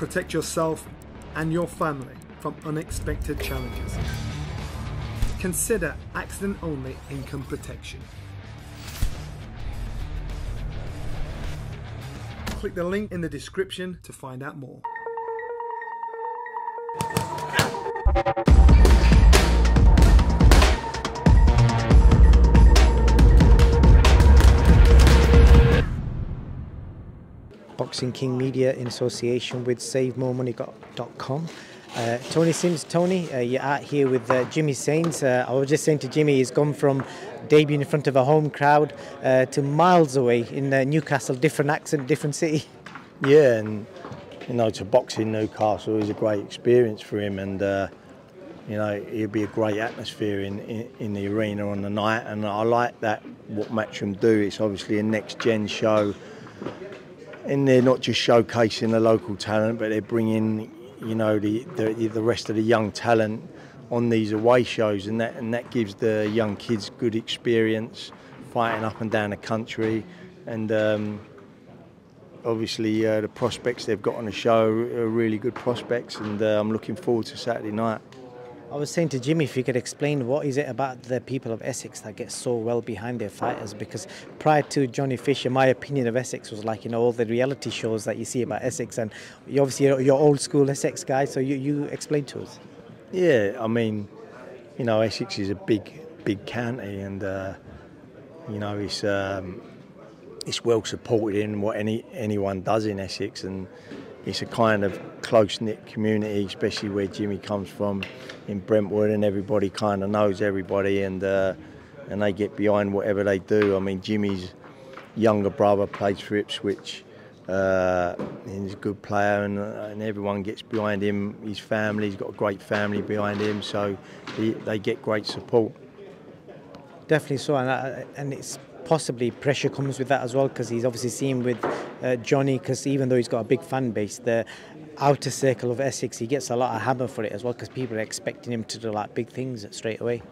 protect yourself and your family from unexpected challenges. Consider accident only income protection. Click the link in the description to find out more. Boxing King Media in association with SaveMoreMoney.com. Uh, Tony Sims, Tony, uh, you're out here with uh, Jimmy Sains. Uh, I was just saying to Jimmy, he's gone from debuting in front of a home crowd uh, to miles away in uh, Newcastle, different accent, different city. Yeah, and you know, to box in Newcastle is a great experience for him, and you know, it'll be a great atmosphere in, in, in, the arena on the night. And I like that what Matchroom do. It's obviously a next gen show, and they're not just showcasing the local talent, but they're bringing you know the, the the rest of the young talent on these away shows, and that and that gives the young kids good experience fighting up and down the country, and. Um, obviously uh, the prospects they've got on the show are really good prospects and uh, I'm looking forward to Saturday night. I was saying to Jimmy if you could explain what is it about the people of Essex that get so well behind their fighters? Because prior to Johnny Fisher my opinion of Essex was like you know all the reality shows that you see about Essex. And you obviously you're, old school Essex guy so you, you explain to us. Yeah I mean you know Essex is a big big county and uh, you know it's um, it's well supported in what any anyone does in Essex, and it's a kind of close knit community, especially where Jimmy comes from in Brentwood, and everybody kind of knows everybody, and uh, and they get behind whatever they do. I mean, Jimmy's younger brother plays for Ipswich. Uh, he's a good player, and, uh, and everyone gets behind him. His family, he's got a great family behind him, so he, they get great support. Definitely so, and, uh, and it's possibly pressure comes with that as well because he's obviously seen with uh, Johnny because even though he's got a big fan base, the outer circle of Essex, he gets a lot of hammer for it as well because people are expecting him to do like big things straight away.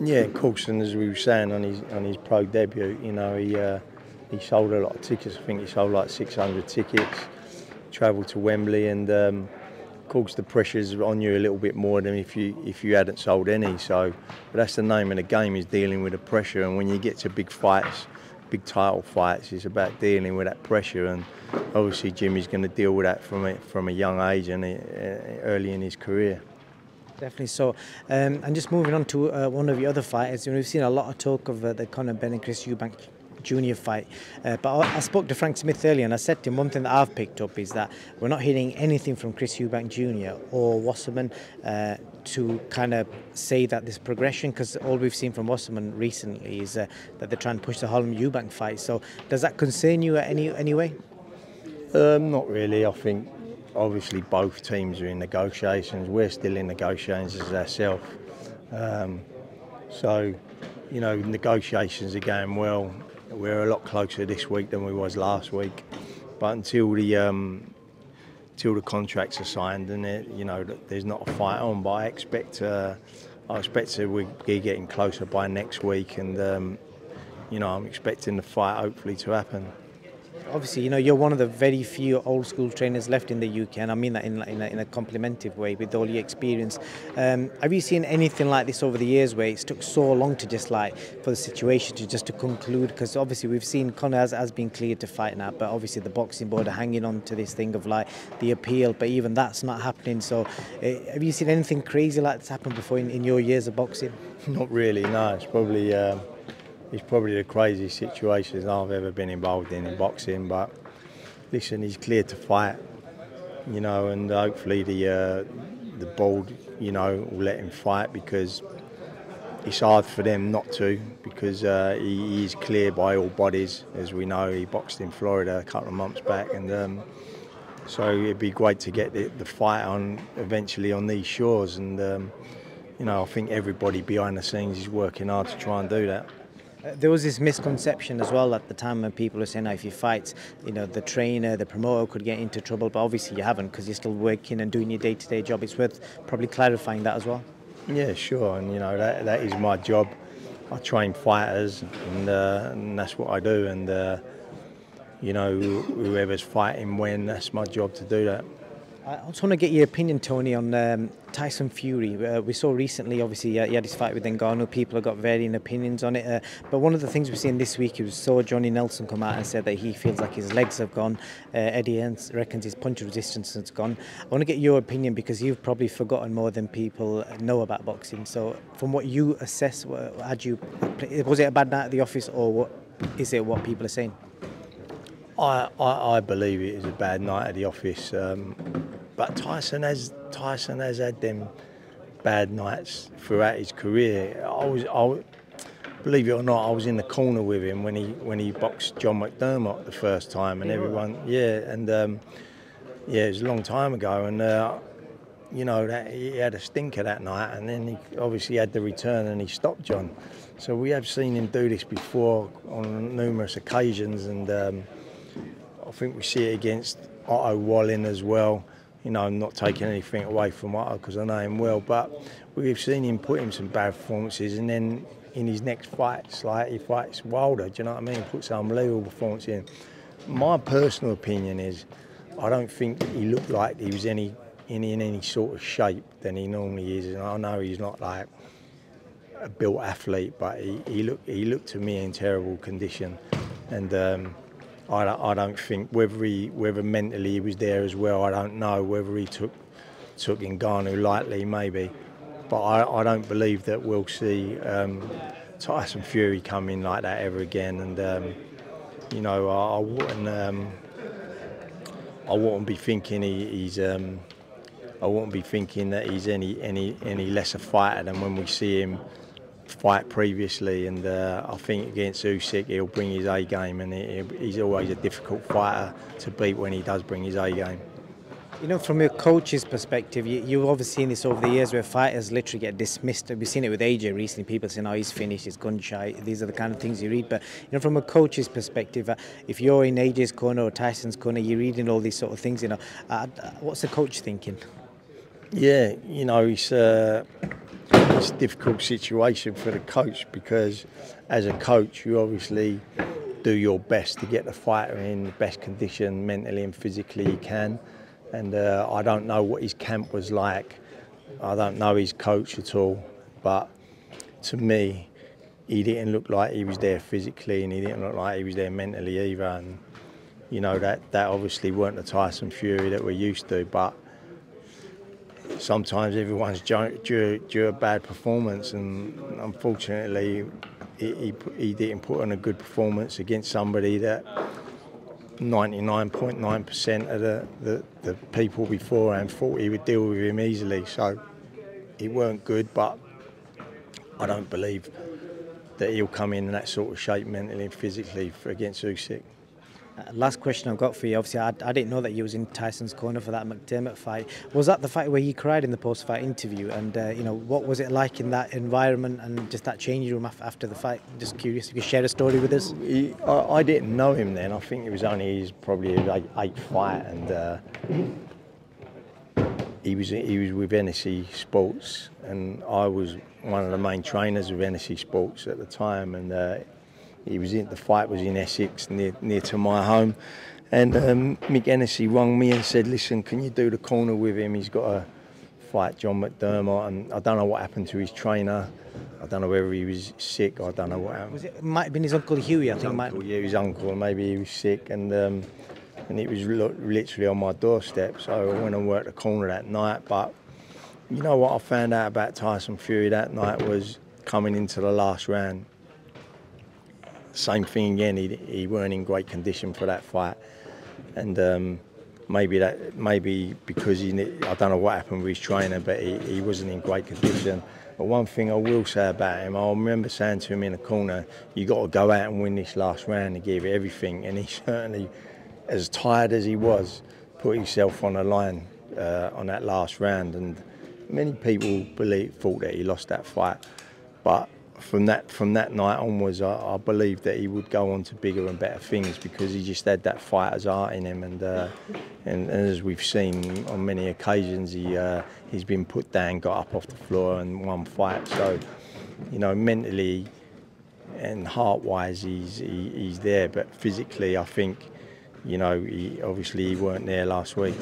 Yeah, of course, and as we were saying on his on his pro debut, you know, he uh, he sold a lot of tickets. I think he sold like 600 tickets. Travelled to Wembley and. Um, course the pressure's on you a little bit more than if you if you hadn't sold any. So, but that's the name of the game is dealing with the pressure. And when you get to big fights, big title fights, it's about dealing with that pressure. And obviously Jimmy's going to deal with that from a, from a young age and uh, early in his career. Definitely so. Um, and just moving on to uh, one of the other fighters, you know, we've seen a lot of talk of uh, the Conor Benn and Chris Eubank junior fight. Uh, but I, I, spoke to Frank Smith earlier and I said to him one thing that I've picked up is that we're not hearing anything from Chris Eubank Jr. or Wasserman uh, to kind of say that this progression because all we've seen from Wasserman recently is uh, that they're trying to push the Holm Eubank fight. So does that concern you any any way? Um, not really. I think obviously both teams are in negotiations. We're still in negotiations as ourselves. Um, so, you know, negotiations are going well. We're a lot closer this week than we was last week, but until the um, until the contracts are signed and it, you know there's not a fight on, but I expect uh, I expect to be getting closer by next week, and um, you know I'm expecting the fight hopefully to happen obviously, you know, you're one of the very few old school trainers left in the UK, and I mean that in, in, a, in a complimentary way with all your experience. Um, have you seen anything like this over the years where it's took so long to just like for the situation to just to conclude? Because obviously we've seen Conor has, has been cleared to fight now, but obviously the boxing board are hanging on to this thing of like the appeal, but even that's not happening. So, uh, have you seen anything crazy like this happen before in, in your years of boxing? Not really. No, it's probably. Um it's probably the craziest situation I've ever been involved in in boxing. But listen, he's cleared to fight, you know, and hopefully the uh, the board, you know, will let him fight because it's hard for them not to because uh, he, is clear by all bodies, as we know. He boxed in Florida a couple of months back, and um, so it'd be great to get the, the, fight on eventually on these shores. And um, you know, I think everybody behind the scenes is working hard to try and do that. Uh, there was this misconception as well at the time when people were saying, oh, if you fight, you know, the trainer, the promoter could get into trouble, but obviously you haven't because you're still working and doing your day-to-day job. It's worth probably clarifying that as well. Yeah, sure, and you know that that is my job. I train fighters, and, uh, and that's what I do. And uh, you know, whoever's fighting when, that's my job to do that. I just want to get your opinion, Tony, on um, Tyson Fury. Uh, we saw recently, obviously, uh, he had his fight with Ngannou. People have got varying opinions on it. Uh, but one of the things we've seen this week, we saw Johnny Nelson come out and said that he feels like his legs have gone. Uh, Eddie Hearn reckons his punch resistance has gone. I want to get your opinion because you've probably forgotten more than people know about boxing. So, from what you assess, had you was it a bad night at the office, or what is it? What people are saying? I, I, I believe it is a bad night at the office. Um, but Tyson has Tyson has had them bad nights throughout his career. I was, I, believe it or not, I was in the corner with him when he when he boxed John McDermott the first time, and everyone, yeah, and um, yeah, it was a long time ago, and uh, you know that he had a stinker that night, and then he obviously had the return and he stopped John. So we have seen him do this before on numerous occasions, and um, I think we see it against Otto Wallin as well you know, I'm not taking anything away from Otto because I know him well, but we've seen him put in some bad performances and then in his next fights, like he fights Wilder, do you know what I mean? Puts an unbelievable performance in. My personal opinion is I don't think he looked like he was any in, in any sort of shape than he normally is. And I know he's not like a built athlete, but he, he looked he looked to me in terrible condition. And um, I don't, I don't think whether he whether mentally he was there as well. I don't know whether he took took Ngannou lightly, maybe, but I, I don't believe that we'll see um, Tyson Fury come in like that ever again. And um, you know, I, I wouldn't um, I wouldn't be thinking he, he's. Um, I wouldn't be thinking that he's any any any less a fighter than when we see him fight previously, and uh, I think against Usyk he'll bring his A game, and he, he's always a difficult fighter to beat when he does bring his A game. You know, from a coach's perspective, you, you've obviously seen this over the years where fighters literally get dismissed. We've seen it with AJ recently. People saying, "Oh, he's finished. He's gun shy." These are the kind of things you read. But you know, from a coach's perspective, uh, if you're in AJ's corner or Tyson's corner, you're reading all these sort of things. You know, uh, what's the coach thinking? Yeah, you know, he's. It's a difficult situation for the coach because as a coach you obviously do your best to get the fighter in the best condition mentally and physically you can. And uh, I don't know what his camp was like. I don't know his coach at all. But to me he didn't look like he was there physically and he didn't look like he was there mentally either. And you know that that obviously weren't the Tyson Fury that we're used to. But sometimes everyone's due, due a bad performance, and unfortunately, he, he, he didn't put on a good performance against somebody that 99.9% of the, the, the people beforehand thought he would deal with him easily. So he weren't good, but I don't believe that he'll come in in that sort of shape mentally and physically against Usyk. Last question I've got for you. Obviously, I, I, didn't know that you was in Tyson's corner for that McDermott fight. Was that the fight where you cried in the post-fight interview? And uh, you know, what was it like in that environment and just that changing room after the fight? Just curious if you could share a story with us. He, I, I, didn't know him then. I think it was only his probably eighth, eighth fight, and uh, he was he was with NSC Sports, and I was one of the main trainers of NSC Sports at the time, and uh, he was in the fight was in Essex near near to my home, and um, Mick Hennessy rang me and said, "Listen, can you do the corner with him? He's got a fight John McDermott, and I don't know what happened to his trainer. I don't know whether he was sick. I don't know what happened. Was it might have been his uncle Hughie? I his think. Uncle, might... Yeah, his uncle. Maybe he was sick, and um, and it was literally on my doorstep. So I went and worked the corner that night. But you know what I found out about Tyson Fury that night was coming into the last round same thing again. He, he weren't in great condition for that fight, and um, maybe that maybe because he I don't know what happened with his trainer, but he, he wasn't in great condition. But one thing I will say about him, I remember saying to him in the corner, "You got to go out and win this last round and give it everything." And he certainly, as tired as he was, put himself on the line uh, on that last round. And many people believe thought that he lost that fight, but from that from that night onwards, I, I believed that he would go on to bigger and better things because he just had that fighter's heart in him, and uh, and, and, as we've seen on many occasions, he uh, he's been put down, got up off the floor, and won fight. So, you know, mentally and heart-wise, he's he, he's there, but physically, I think, you know, he obviously he weren't there last week.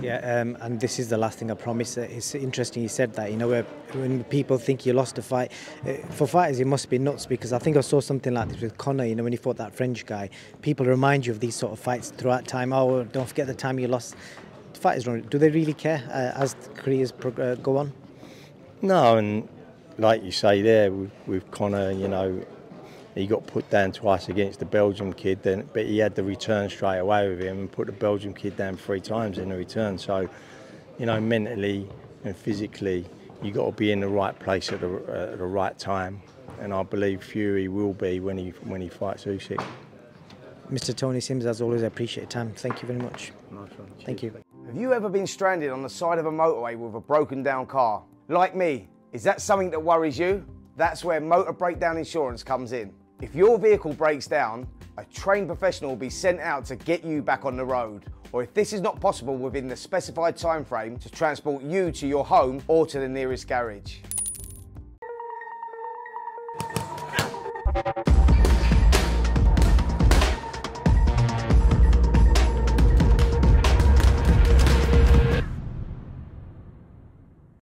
Yeah, um, and this is the last thing I promise. Uh, it's interesting you said that. You know, when people think you lost a fight, uh, for fighters it must be nuts because I think I saw something like this with Conor. You know, when he fought that French guy, people remind you of these sort of fights throughout time. Oh, don't forget the time you lost. Fighters don't. Do they really care uh, as careers uh, go on? No, and like you say there with, with Conor, you know, he got put down twice against the Belgium kid, then but he had the return straight away with him and put the Belgium kid down three times in the return. So, you know, mentally and physically, you got to be in the right place at the, uh, at the right time, and I believe Fury will be when he when he fights Usyk. Mr. Tony Sims, as always, I appreciate your time. Thank you very much. Nice. Thank you. Have you ever been stranded on the side of a motorway with a broken down car? Like me, is that something that worries you? That's where motor breakdown insurance comes in. If your vehicle breaks down, a trained professional will be sent out to get you back on the road. Or if this is not possible within the specified time frame, to transport you to your home or to the nearest garage.